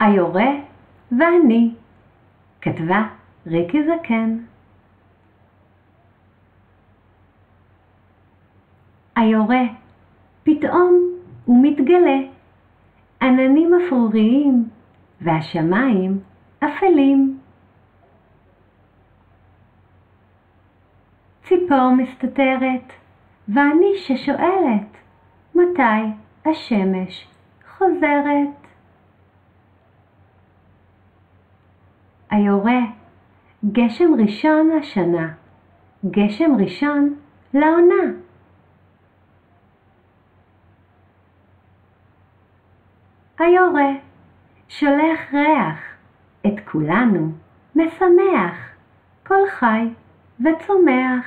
היורה ואני, כתבה ריקי זקן. היורה, פתאום הוא מתגלה, עננים אפרוריים והשמיים אפלים. ציפור מסתתרת, ואני ששואלת, מתי השמש חוזרת? היורה, גשם ראשון השנה, גשם ראשון לעונה. היורה, שולח ריח, את כולנו משמח, כל חי וצומח.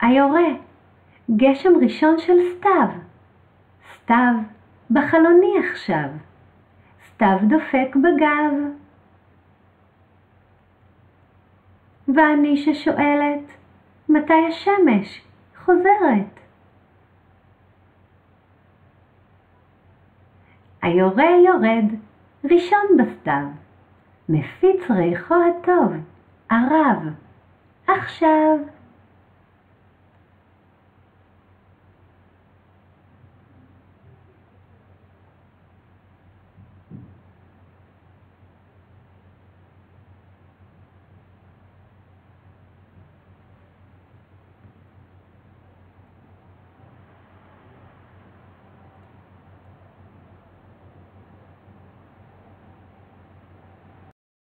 היורה, גשם ראשון של סתיו, סתיו בחלוני עכשיו, סתיו דופק בגב. ואני ששואלת, מתי השמש חוזרת? היורה יורד, ראשון בסתיו, מפיץ ריחו הטוב, ערב, עכשיו.